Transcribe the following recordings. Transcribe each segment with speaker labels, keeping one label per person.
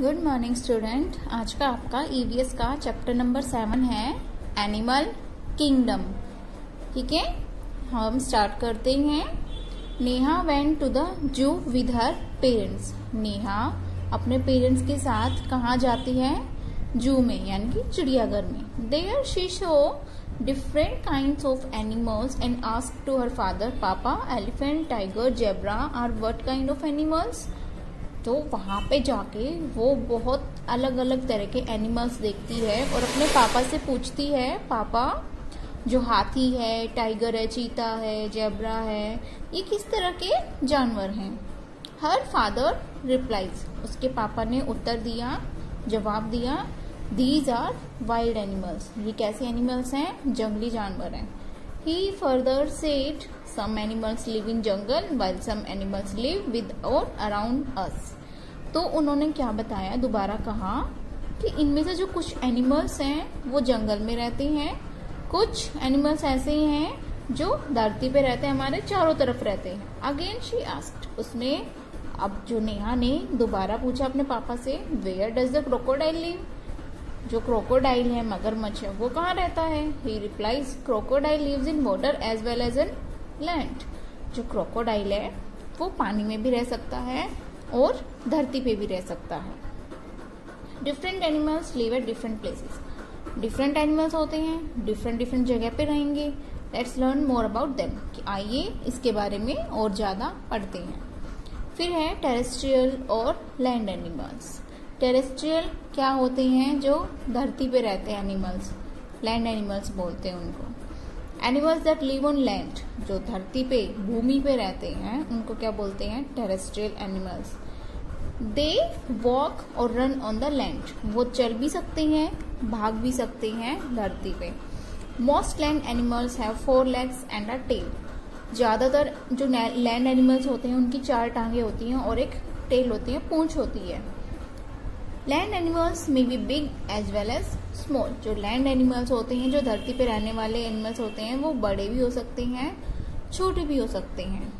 Speaker 1: Good morning student आज का आपका ईवीएस का चैप्टर नंबर सेवन है एनिमल किंगडम ठीक है? हम स्टार्ट करते हैं. Neha went to the zoo with her parents Neha अपने पेरेंट्स के साथ कहाँ जाती है? जू में, यानी कि चिड़ियाघर में. There she show different kind of animals and ask to her father पापा elephant tiger zebra are what kind of animals तो वहाँ पे जाके वो बहुत अलग अलग तरह के एनिमल्स देखती है और अपने पापा से पूछती है, पापा, जो हाथी है टाइगर है, चीता है जेब्रा है, ये किस तरह के जानवर हैं? हर फादर रिप्लाइज उसके पापा ने उत्तर दिया, जवाब दिया दीज आर वाइल्ड एनिमल्स ये कैसे एनिमल्स हैं? जंगली जानवर हैं। He further set some animals live in jungle while some animals live with or around us. तो उन्होंने क्या बताया? दोबारा कहा कि इनमें से जो कुछ एनिमल्स हैं, वो जंगल में रहते हैं। कुछ एनिमल्स ऐसे ही हैं जो धरती पे रहते हैं, हमारे चारों तरफ़ रहते हैं। अगेन शी आस्क्ड उसने, अब जो नेहा ने दोबारा पूछा अपने पापा से where does the crocodile live जो क्रोकोडाइल है, मगरमच्छ है, वो कहाँ रहता है? He replies crocodile lives in water as well as in land जो क्रोकोडाइल है, वो पानी में भी रह सकता है और धरती पे भी रह सकता है। Different animals live at different places different animals होते हैं डिफरेंट डिफरेंट जगह पे रहेंगे। Let's learn more about them कि आइए इसके बारे में और ज़्यादा पढ़ते हैं। फिर है टेरेस्ट्रियल और लैंड एनिमल्स टेरेस्ट्रियल क्या होते हैं जो धरती पे रहते हैं एनिमल्स लैंड एनिमल्स बोलते हैं उनको। Animals that live on land जो धरती पे, भूमि पे रहते हैं, उनको क्या बोलते हैं? टेरेस्ट्रियल एनिमल्स दे वॉक और रन ऑन द लैंड वो चल भी सकते हैं, भाग भी सकते हैं धरती पे। Most land animals have four legs and a tail ज़्यादातर जो लैंड एनिमल्स होते हैं, उनकी चार टांगे होती हैं और एक टेल होती है, पूंछ होती है। लैंड एनिमल्स में be big as well as small जो लैंड एनिमल्स होते हैं, जो धरती पे रहने वाले एनिमल्स होते हैं, वो बड़े भी हो सकते हैं, छोटे भी हो सकते हैं।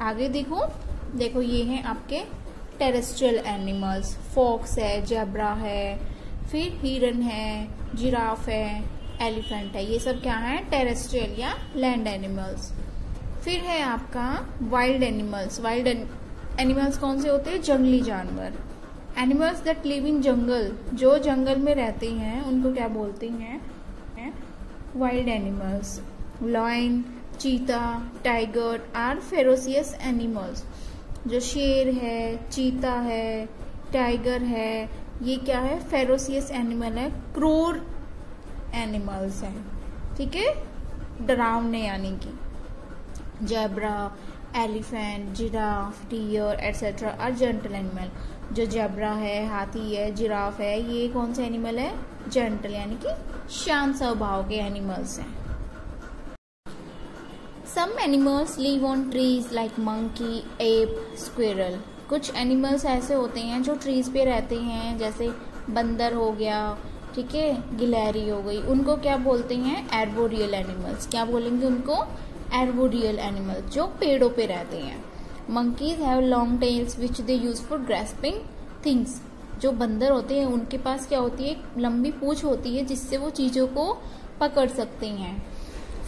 Speaker 1: आगे देखो देखो ये हैं आपके टेरेस्ट्रियल एनिमल्स फॉक्स है जेब्रा है, फिर हिरन है जिराफ है एलिफेंट है। ये सब क्या है? टेरेस्ट्रियल या लैंड एनिमल्स फिर है आपका वाइल्ड एनिमल्स वाइल्ड एनिमल्स कौन से होते हैं? जंगली जानवर। Animals that live in jungle जो जंगल में रहते हैं, उनको क्या बोलते हैं? Wild animals lion cheetah tiger are ferocious animals जो शेर है चीता है टाइगर है, ये क्या है? फेरोसियस एनिमल है क्रूर एनिमल्स हैं। ठीक है? डरावने यानी कि। Zebra elephant, giraffe deer etcetera are gentle animal. जो जबरा है, हाथी है, जिराफ है, ये कौन से एनिमल है? जेंटल, यानी कि शांत स्वभाव के एनिमल्स हैं। Some animals live on trees like monkey ape squirrel कुछ एनिमल्स ऐसे होते हैं जो ट्रीज पे रहते हैं, जैसे बंदर हो गया, ठीक है, गिलहरी हो गई। उनको क्या बोलते हैं? एर्बोरियल एनिमल्स क्या बोलेंगे उनको? एर्बोरियल एनिमल जो पेड़ों पे रहते हैं। Monkeys have long tails which they use for grasping things जो बंदर होते हैं, उनके पास क्या होती है? लंबी पूछ होती है, जिससे वो चीज़ों को पकड़ सकते हैं।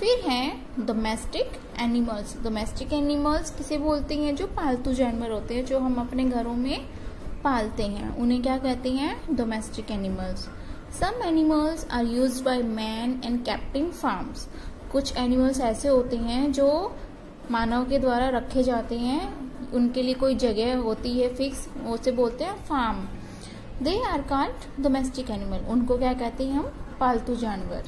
Speaker 1: फिर हैं डोमेस्टिक एनिमल्स डोमेस्टिक एनिमल्स किसे बोलते हैं? जो पालतू जानवर होते हैं, जो हम अपने घरों में पालते हैं। उन्हें क्या कहते हैं? Domestic animals some animals are use by man and kept in farms कुछ एनिमल्स ऐसे होते हैं जो मानव के द्वारा रखे जाते हैं। उनके लिए कोई जगह होती है फिक्स उसे बोलते हैं farm they are called domestic animal उनको क्या कहते हैं हम? पालतू जानवर.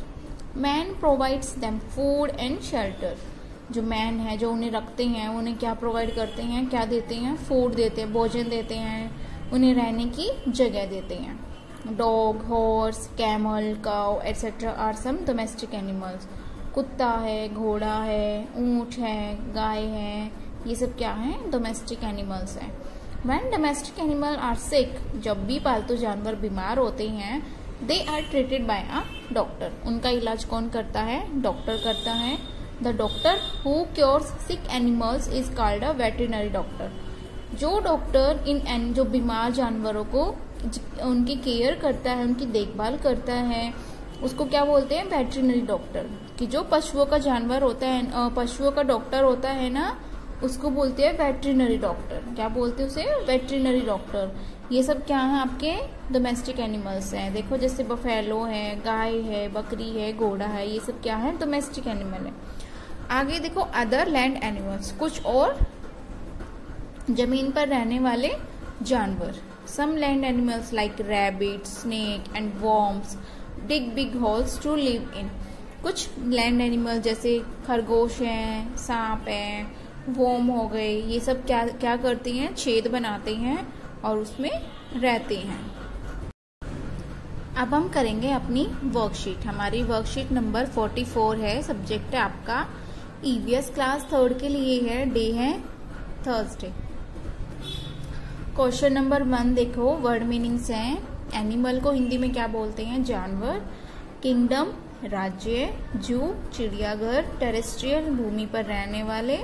Speaker 1: Man provides them food and shelter जो मैन है, जो उन्हें रखते हैं, उन्हें क्या प्रोवाइड करते हैं? क्या देते हैं? फ़ूड देते हैं, भोजन देते हैं, उन्हें रहने की जगह देते हैं। Dog horse camel cow etcetera are some domestic animals कुत्ता है, घोड़ा है, ऊँट है, गाय है, ये सब क्या है? डोमेस्टिक एनिमल्स हैं। When domestic animal are sick जब भी पालतू जानवर बीमार होते हैं they are treated by a doctor उनका इलाज कौन करता है? डॉक्टर करता है। The doctor who cures sick animals is called a veterinary doctor जो डॉक्टर इन जो बीमार जानवरों को, उनकी केयर करता है, उनकी देखभाल करता है उसको क्या बोलते हैं? वेटरिनरी डॉक्टर कि जो पशुओं का जानवर होता है पशुओं का डॉक्टर होता है ना, उसको बोलते हैं वेटरिनरी डॉक्टर क्या बोलते हैं उसे? वेटरिनरी डॉक्टर ये सब क्या है आपके? डोमेस्टिक एनिमल्स हैं. देखो, जैसे बफेलो है, गाय है, बकरी है, घोड़ा है, ये सब क्या है? डोमेस्टिक एनिमल है. आगे देखो अदर लैंड एनिमल्स कुछ और? ज़मीन पर रहने वाले जानवर. Some land animals like rabbit snake and worms dig big holes to live in कुछ लैंड एनिमल जैसे खरगोश हैं, सांप हैं वोम हो गए, ये सब क्या क्या करते हैं? छेद बनाते हैं और उसमें रहते हैं। अब हम करेंगे अपनी वर्कशीट हमारी वर्कशीट नंबर 44 है। सब्जेक्ट है आपका ईवीएस क्लास थर्ड के लिए है। डे है थर्सडे क्वेश्चन नंबर वन देखो। वर्ड मीनिंग्स हैं। एनिमल को हिंदी में क्या बोलते हैं? जानवर, किंगडम, राज्य, जू, चिड़ियाघर, टेरेस्ट्रियल, भूमि पर रहने वाले,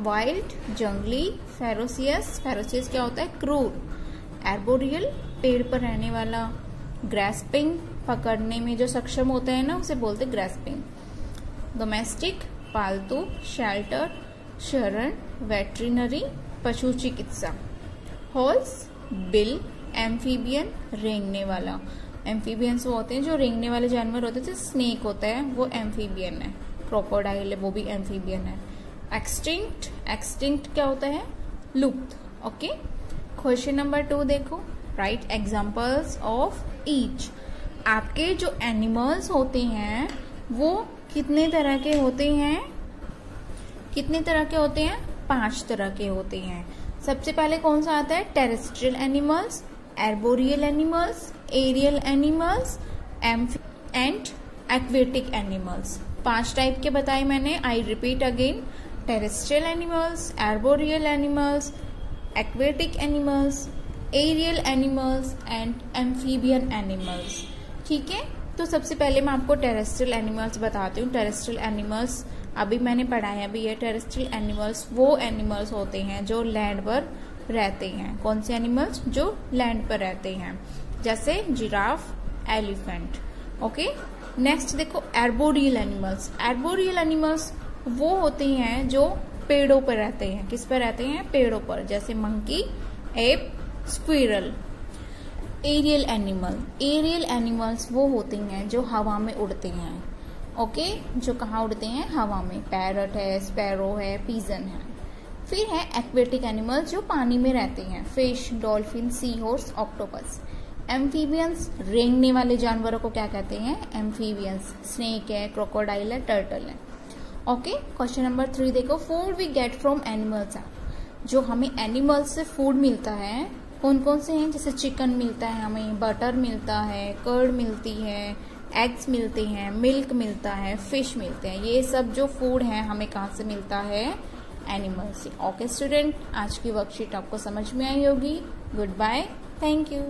Speaker 1: वाइल्ड, जंगली, फेरोसियस फेरोसियस क्या होता है? क्रूर, एर्बोरियल, पेड़ पर रहने वाला, ग्रेस्पिंग, पकड़ने में जो सक्षम होता है ना, उसे बोलते ग्रेस्पिंग। डोमेस्टिक, पालतू, शेल्टर, शरण, वेटरिनरी, पशु चिकित्सा। हॉल्स, बिल एम्फीबियन रेंगने वाला। एम्फीबियंस वो होते हैं जो रेंगने वाले जानवर होते हैं जैसे स्नेक होता है, वो एम्फीबियन है। क्रोकोडाइल है वो भी एम्फीबियन है। एक्सटिंक्ट एक्सटिंक्ट क्या होता है? लुप्त ओके क्वेश्चन नंबर टू देखो। राइट एग्जाम्पल्स ऑफ़ ईच आपके जो एनिमल्स होते हैं, वो कितने तरह के होते हैं? कितने तरह के होते हैं? पाँच तरह के होते हैं। सबसे पहले कौन सा आता है? Terrestrial animals arboreal animals aerial animals and aquatic animals पाँच टाइप के बताए मैंने। I repeat again terrestrial animals arboreal animals aquatic animals aerial animals and amphibian animals ठीक है? तो सबसे पहले मैं आपको टेरेस्ट्रियल एनिमल्स बताती हूँ। टेरेस्ट्रियल एनिमल्स अभी मैंने पढ़ाया भी है टेरेस्ट्रियल एनिमल्स वो एनिमल्स होते हैं जो लैंड पर रहते हैं। कौन से एनिमल्स जो लैंड पर रहते हैं। जैसे जिराफ एलिफेंट ओके नेक्स्ट देखो एर्बोरियल एनिमल्स एर्बोरियल एनिमल्स वो होते हैं जो पेड़ों पर रहते हैं। किस पर रहते हैं? पेड़ों पर। जैसे monkey ape squirrel aerial animal aerial animals वो होते हैं जो हवा में उड़ते हैं। Okay okay? जो कहाँ उड़ते हैं? हवा में। पैरट है स्पैरो है पीजन है। फिर है एक्वेटिक एनिमल्स जो पानी में रहते हैं। Fish dolphin sea horse octopus amphibians रेंगने वाले जानवरों को क्या कहते हैं? एम्फीबियंस स्नेक है क्रोकोडाइल है टर्टल है। ओके क्वेश्चन नंबर थ्री देखो। Food we get from animals जो हमें एनिमल्स से फ़ूड मिलता है कौन कौन से हैं? जैसे चिकन मिलता है हमें बटर मिलता है कर्ड मिलती है एग्स मिलते हैं मिल्क मिलता है फ़िश मिलते हैं। ये सब जो फ़ूड है, हमें कहाँ से मिलता है? एनिमल से ओके, स्टूडेंट, आज की वर्कशीट आपको समझ में आई होगी। Good bye thank you